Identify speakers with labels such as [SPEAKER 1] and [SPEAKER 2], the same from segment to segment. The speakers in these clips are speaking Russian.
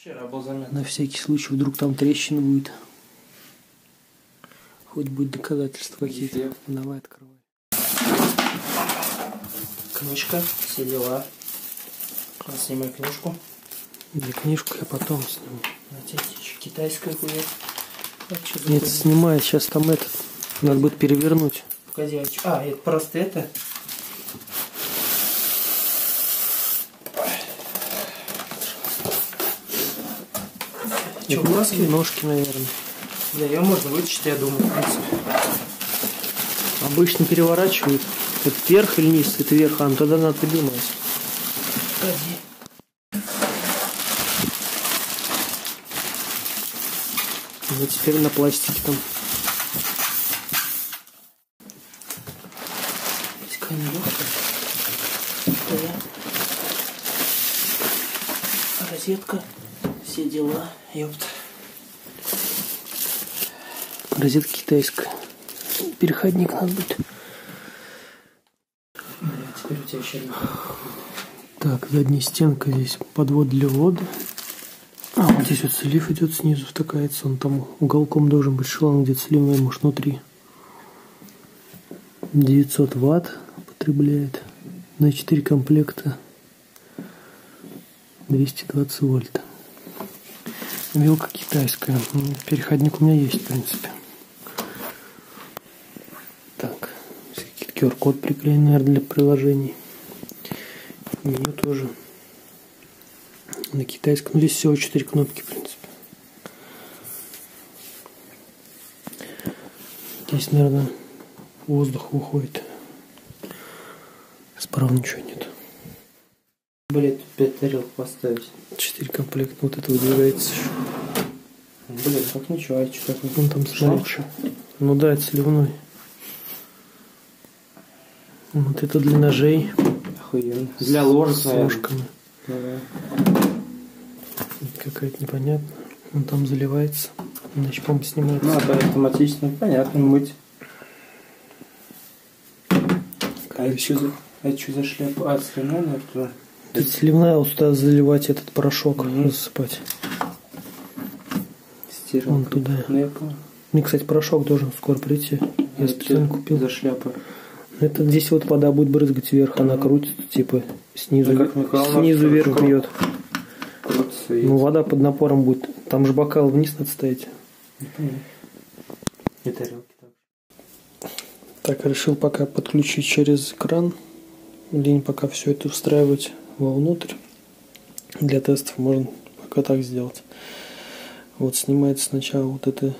[SPEAKER 1] Вчера был замет.
[SPEAKER 2] На всякий случай, вдруг там трещина будет. Хоть будет доказательства какие-то. Давай открывай.
[SPEAKER 1] Книжка, все дела. Снимай книжку.
[SPEAKER 2] Не книжку я потом сниму.
[SPEAKER 1] Китайская кует. А,
[SPEAKER 2] Нет, снимай, сейчас там этот. Надо будет перевернуть.
[SPEAKER 1] Погоди, а А, это просто это? Че, вытаскивать?
[SPEAKER 2] Ножки, наверное.
[SPEAKER 1] Да, ее можно вытащить, я думаю, в принципе.
[SPEAKER 2] Обычно переворачивают. Это вверх или низ? Это вверх, а ну тогда надо поднимать.
[SPEAKER 1] Погоди.
[SPEAKER 2] Ну теперь на пластике там.
[SPEAKER 1] Розетка. Все дела. Ёпта.
[SPEAKER 2] Розетка китайская. Переходник надо будет.
[SPEAKER 1] Бля, теперь у тебя еще один.
[SPEAKER 2] Так, задняя стенка здесь подвод для воды. А, вот здесь вот слив идет снизу, втыкается. Он там уголком должен быть шланг где-то сливной, может, внутри. 900 ватт потребляет. На 4 комплекта 220 вольт. Вилка китайская. Переходник у меня есть, в принципе. Так, какие-то QR-код приклеен, наверное, для приложений. Меню тоже на китайском. Здесь всего 4 кнопки, в принципе. Здесь, наверное, воздух выходит. Справа ничего нет.
[SPEAKER 1] Блин, тут пять тарелок поставить.
[SPEAKER 2] 4 комплекта. Вот это выдвигается еще.
[SPEAKER 1] Блин, как ничего, а что так
[SPEAKER 2] Вон там смотри. Ну да, это сливной. Вот это для ножей
[SPEAKER 1] Охуенно. Для ложек,
[SPEAKER 2] с ложками.
[SPEAKER 1] Ну да.
[SPEAKER 2] Какая-то непонятная. Он там заливается. Иначе, по-моему, снимается.
[SPEAKER 1] Ну, это автоматично. Понятно, мыть. А это что за, а это что за шляпа? А, сливная, наверное, туда?
[SPEAKER 2] Это сливная, туда заливать этот порошок,
[SPEAKER 1] Мгм.
[SPEAKER 2] засыпать.
[SPEAKER 1] Стиралка.
[SPEAKER 2] Вон туда.
[SPEAKER 1] Ну, я понял.
[SPEAKER 2] Мне, кстати, порошок должен скоро прийти.
[SPEAKER 1] А
[SPEAKER 2] Я
[SPEAKER 1] это
[SPEAKER 2] специально купил.
[SPEAKER 1] За шляпа.
[SPEAKER 2] Это здесь вот вода будет брызгать вверх, она крутится, типа, снизу,
[SPEAKER 1] Да как
[SPEAKER 2] снизу вверх
[SPEAKER 1] хорошо.
[SPEAKER 2] бьет.
[SPEAKER 1] Крутится.
[SPEAKER 2] Ну, вода под напором будет. Там же бокал вниз надо ставить.
[SPEAKER 1] И тарелки так.
[SPEAKER 2] Так, решил пока подключить через экран. Лень пока все это устраивать вовнутрь. Для тестов можно пока так сделать. Вот снимается сначала вот эта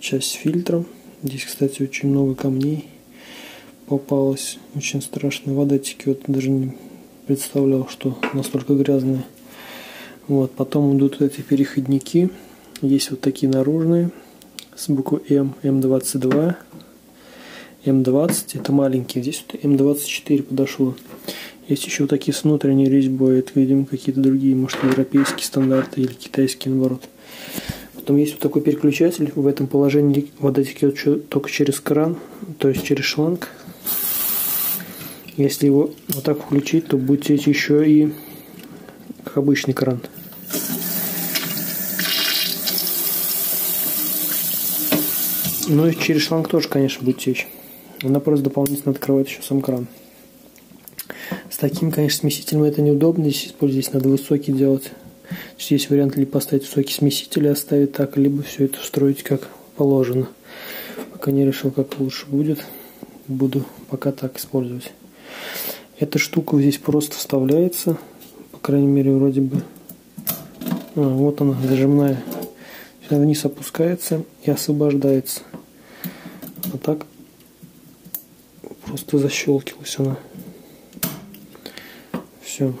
[SPEAKER 2] часть с фильтром. Здесь, кстати, очень много камней попалось. Очень страшно. Вода текет. Даже не представлял, что настолько грязная. Вот. Потом идут эти переходники. Есть вот такие наружные с буквой М, М22. М20 это маленькие, здесь вот М24 подошло. Есть еще вот такие с внутренней резьбой, это, видимо, какие-то другие, может, европейские стандарты или китайские, наоборот. Потом есть вот такой переключатель, в этом положении вода текет чё- только через кран, то есть через шланг. Если его вот так включить, то будет течь еще и как обычный кран. Ну и через шланг тоже, конечно, будет течь. Она просто дополнительно открывает еще сам кран. С таким, конечно, смесителем это неудобно. Здесь использовать надо высокий делать. То есть вариант либо поставить высокий смеситель и оставить так, либо все это устроить как положено. Пока не решил, как лучше будет. Буду пока так использовать. Эта штука здесь просто вставляется. По крайней мере, вроде бы. А, вот она, зажимная. Она вниз опускается и освобождается. А так просто защелкивалась она. Все.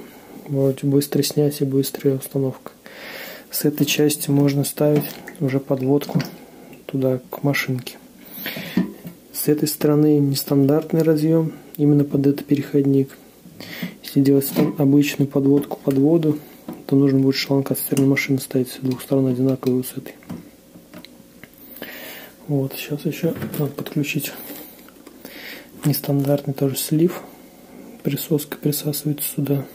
[SPEAKER 2] Можете быстро снять и быстрая установка. С этой части можно ставить уже подводку туда, к машинке. С этой стороны нестандартный разъем, именно под этот переходник. Если делать обычную подводку под воду, то нужно будет шланг от стиральной машины ставить с двух сторон одинаковый с этой. Вот, сейчас еще надо подключить нестандартный тоже слив. Присоска присасывается сюда.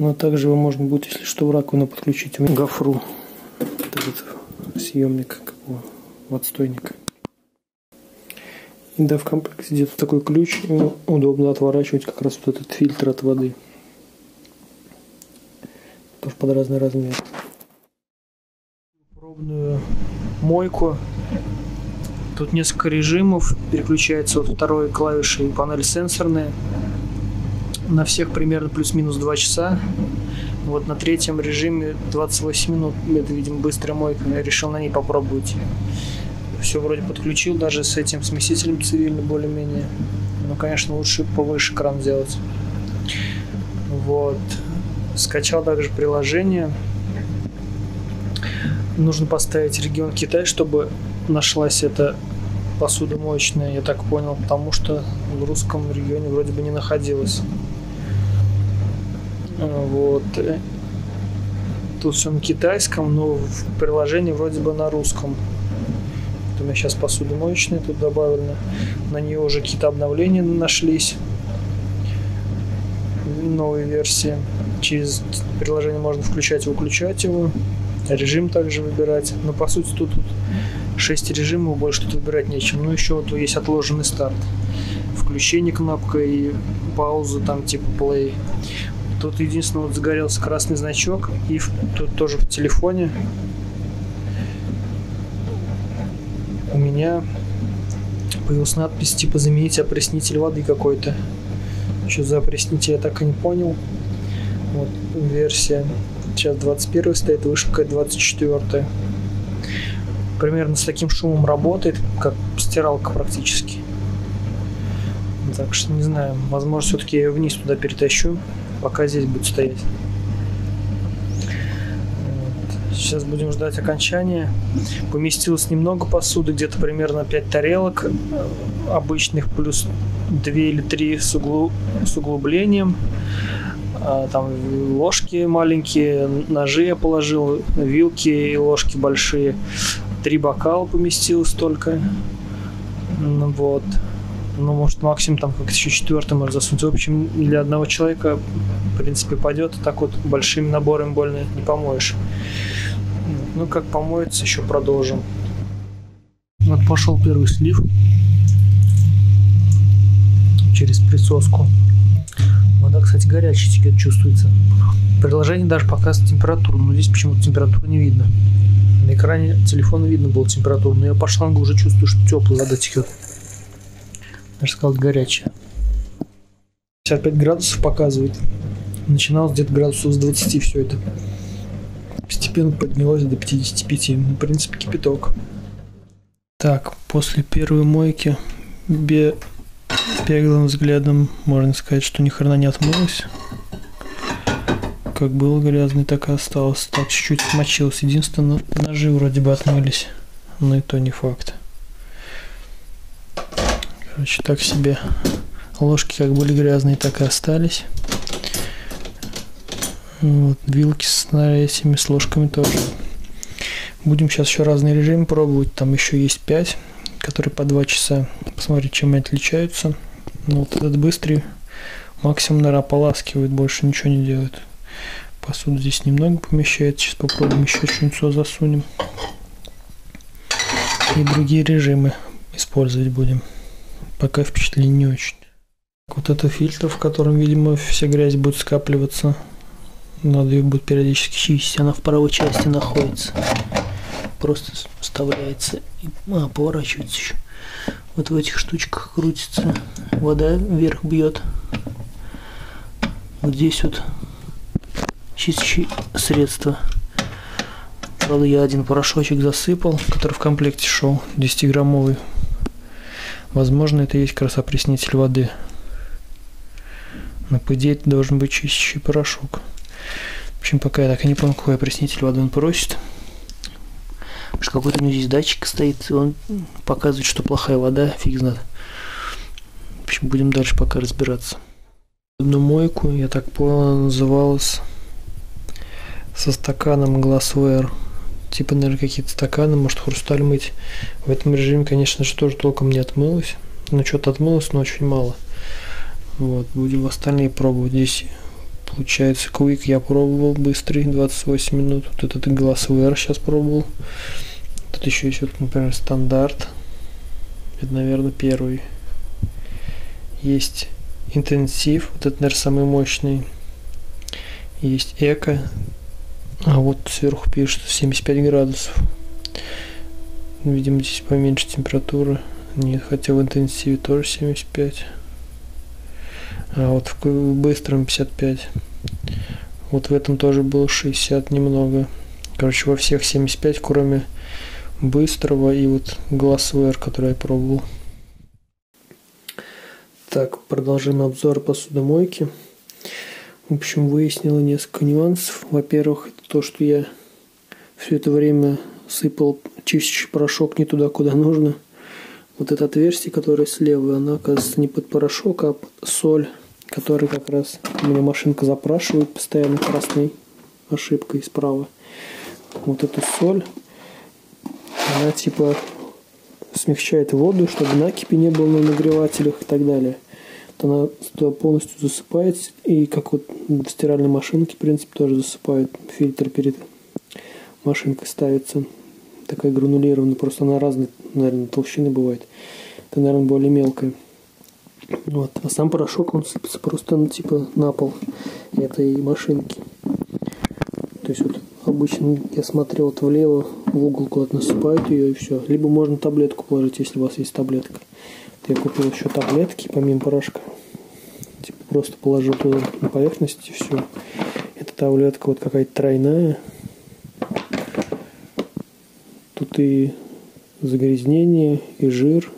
[SPEAKER 2] Но также его можно будет, если что, в раковину подключить в гофру. Этот съемник как бы, отстойника. И да, в комплекте где-то такой ключ, удобно отворачивать как раз вот этот фильтр от воды. Тоже под разный размер. Пробную мойку. Тут несколько режимов. Переключается вот второй клавишей панель сенсорная. На всех примерно плюс-минус 2 часа. Вот на третьем режиме 28 минут. Это, видимо, быстрая мойка. Я решил на ней попробовать все вроде подключил даже с этим смесителем цивильно более-менее. Но, конечно, лучше повыше кран сделать. Вот. Скачал также приложение. Нужно поставить регион Китай, чтобы нашлась эта посудомоечная, я так понял, потому что в русском регионе вроде бы не находилась. Вот. Тут все на китайском, но в приложении вроде бы на русском. У меня сейчас посудомоечная тут добавлено. На нее уже какие-то обновления нашлись. Новые версии. Через приложение можно включать и выключать его. Режим также выбирать. Но по сути тут, тут 6 режимов, больше тут выбирать нечем. Ну еще вот есть отложенный старт. Включение кнопка и пауза там типа play. Тут единственное вот загорелся красный значок и в, тут тоже в телефоне у меня появилась надпись типа заменить опреснитель воды какой-то. Что за опреснитель, я так и не понял. Вот версия. Сейчас 21 стоит, вышка 24. Примерно с таким шумом работает, как стиралка практически. Так что не знаю, возможно, все-таки я ее вниз туда перетащу, пока здесь будет стоять. Сейчас будем ждать окончания. Поместилось немного посуды, где-то примерно 5 тарелок обычных, плюс 2 или 3 с, углу, с углублением. А, там ложки маленькие, ножи я положил, вилки и ложки большие. Три бокала поместилось только. Вот. Ну, может, максимум там как еще четвертый может засунуть. В общем, для одного человека, в принципе, пойдет. Так вот большими наборами больно не помоешь. Ну, как помоется, еще продолжим. Вот пошел первый слив через присоску. Вода, кстати, горячая теперь чувствуется. Приложение даже показывает температуру, но здесь почему-то температуру не видно. На экране телефона видно было температуру, но я по шлангу уже чувствую, что теплая вода течет. Даже сказал, горячая. 55 градусов показывает. Начиналось где-то градусов с 20 все это постепенно поднялось до 55. Ну, в принципе, кипяток. Так, после первой мойки бе... беглым взглядом можно сказать, что ни хрена не отмылось. Как было грязный, так и осталось. Так, чуть-чуть смочилось. Единственное, ножи вроде бы отмылись. Но и то не факт. Короче, так себе. Ложки как были грязные, так и остались. Вот, вилки с этими, с ложками тоже. Будем сейчас еще разные режимы пробовать. Там еще есть 5, которые по 2 часа. Посмотреть, чем они отличаются. Ну, вот этот быстрый максимум, наверное, ополаскивает, больше ничего не делает. Посуду здесь немного помещается. Сейчас попробуем еще что-нибудь засунем. И другие режимы использовать будем. Пока впечатление не очень. Вот это фильтр, в котором, видимо, вся грязь будет скапливаться. Надо ее будет периодически чистить. Она в правой части находится. Просто вставляется и а, поворачивается еще. Вот в этих штучках крутится. Вода вверх бьет. Вот здесь вот чистящие средства. Правда, я один порошочек засыпал, который в комплекте шел, 10-граммовый. Возможно, это есть как раз опреснитель воды. Но по идее это должен быть чистящий порошок. В общем, пока я так и не понял, какой опреснитель воды он просит. Потому что какой-то у него здесь датчик стоит, и он показывает, что плохая вода, фиг знает. В общем, будем дальше пока разбираться. Одну мойку, я так понял, называлась со стаканом Glassware. Типа, наверное, какие-то стаканы, может, хрусталь мыть. В этом режиме, конечно же, тоже толком не отмылось. Ну, что-то отмылось, но очень мало. Вот, будем остальные пробовать. Здесь Получается, Quick я пробовал быстрый, 28 минут. Вот этот Glassware сейчас пробовал. Тут еще есть, вот, например, стандарт. Это, наверное, первый. Есть интенсив, вот это, наверное, самый мощный. Есть эко. А вот сверху пишет 75 градусов. Видимо, здесь поменьше температура. Нет, хотя в интенсиве тоже 75. А вот в быстром 55. Вот в этом тоже было 60 немного. Короче, во всех 75, кроме быстрого и вот Glassware, который я пробовал. Так, продолжим обзор посудомойки. В общем, выяснила несколько нюансов. Во-первых, то, что я все это время сыпал чистящий порошок не туда, куда нужно. Вот это отверстие, которое слева, оно, оказывается, не под порошок, а под соль, который как раз у меня машинка запрашивает постоянно красной ошибкой справа. Вот эту соль, она типа смягчает воду, чтобы накипи не было на нагревателях и так далее. Она туда полностью засыпается, и как вот в стиральной машинке, в принципе, тоже засыпает фильтр перед машинкой ставится. Такая гранулированная, просто она разной, наверное, толщины бывает. Это, наверное, более мелкая. Вот. А сам порошок, он сыпется просто, ну, типа, на пол этой машинки. То есть вот обычно я смотрел вот влево, в угол куда-то насыпают ее и все. Либо можно таблетку положить, если у вас есть таблетка. Я купил еще таблетки помимо порошка. Типа просто положил туда на поверхность и все. Эта таблетка вот какая-то тройная. Тут и загрязнение, и жир,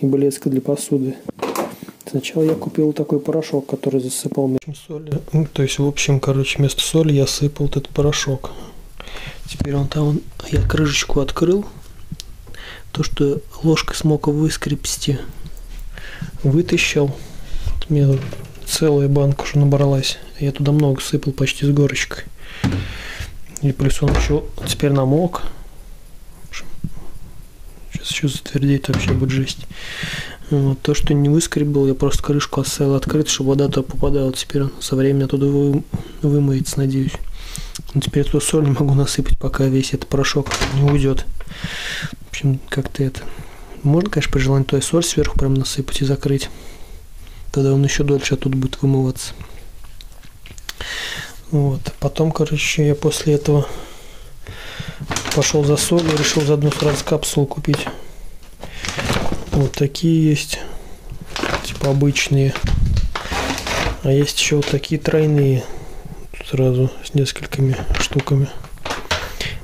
[SPEAKER 2] и блеска для посуды. Сначала я купил такой порошок, который засыпал мне соли. Ну, то есть, в общем, короче, вместо соли я сыпал этот порошок. Теперь он там, я крышечку открыл. То, что ложкой смог выскребсти, вытащил. У меня целая банка уже набралась. Я туда много сыпал, почти с горочкой. И плюс он еще теперь намок. Сейчас еще затвердеет, вообще будет жесть. Вот, то, что не выскребал, я просто крышку оставил открыт, чтобы вода туда попадала. Теперь он со временем оттуда вы, вымоется, надеюсь. Но теперь эту соль не могу насыпать, пока весь этот порошок не уйдет. Общем, как-то это... Можно, конечно, при желании туда соль сверху прям насыпать и закрыть. Тогда он еще дольше оттуда будет вымываться. Вот. Потом, короче, я после этого пошел за солью, решил заодно сразу капсулу купить. Вот такие есть, типа обычные. А есть еще вот такие тройные, сразу с несколькими штуками.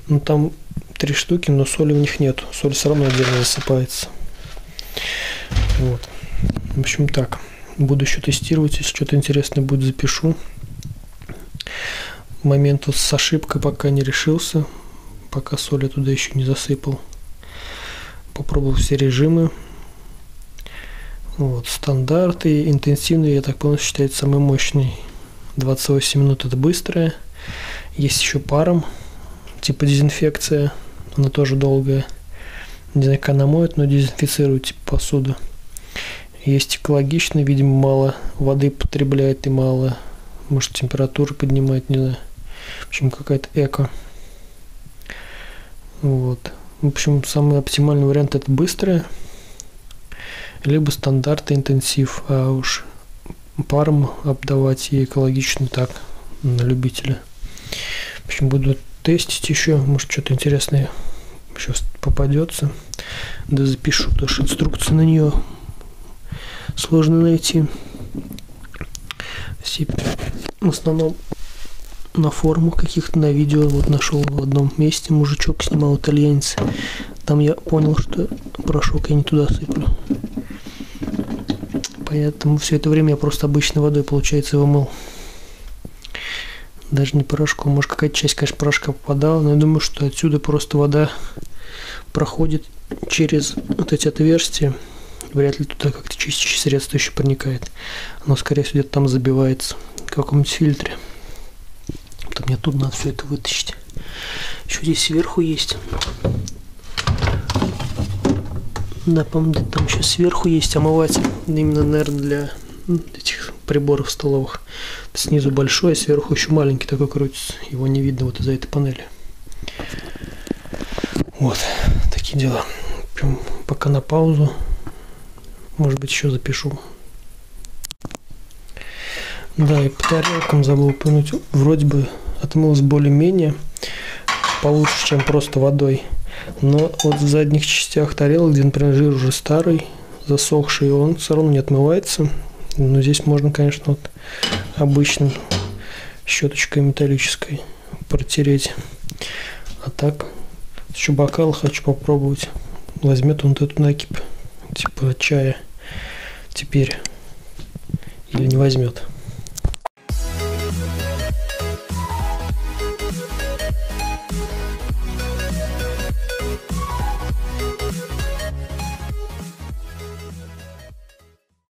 [SPEAKER 2] Ну там три штуки, но соли в них нет. Соль все равно отдельно засыпается. Вот. В общем так. Буду еще тестировать. Если что-то интересное будет, запишу. Момент вот с ошибкой пока не решился. Пока соли туда еще не засыпал. Попробовал все режимы. Вот, стандарты, интенсивный, я так понял, считается самый мощный. 28 минут это быстрое. Есть еще паром, типа дезинфекция, она тоже долгая. Не знаю, как она моет, но дезинфицирует типа посуду. Есть экологичный, видимо, мало воды потребляет и мало, может, температуру поднимает, не знаю. В общем, какая-то эко. Вот. В общем, самый оптимальный вариант это быстрое либо стандарты интенсив, а уж паром обдавать и экологично так, на любителя. В общем, буду тестить еще, может что-то интересное еще попадется. Да запишу, потому что инструкции на нее сложно найти. В основном на форумах каких-то, на видео вот нашел в одном месте мужичок снимал итальянец. Там я понял, что порошок я не туда сыплю. Поэтому все это время я просто обычной водой, получается, его мыл. Даже не порошком. Может, какая-то часть, конечно, порошка попадала, но я думаю, что отсюда просто вода проходит через вот эти отверстия. Вряд ли туда как-то чистящее средство еще проникает. Оно, скорее всего, где-то там забивается в каком-нибудь фильтре. Вот мне тут надо все это вытащить. Еще здесь сверху есть. Да, по-моему, там еще сверху есть омыватель. Именно, наверное, для этих приборов столовых. Снизу большой, а сверху еще маленький такой крутится. Его не видно вот из-за этой панели. Вот, такие дела. Прям пока на паузу. Может быть, еще запишу. Да, и по тарелкам забыл упомянуть. Вроде бы отмылось более-менее получше, чем просто водой. Но вот в задних частях тарелок, где, например, жир уже старый, засохший, он все равно не отмывается. Но здесь можно, конечно, вот обычным щеточкой металлической протереть. А так, еще бокал хочу попробовать. Возьмет он эту накипь, типа чая теперь. Или не возьмет.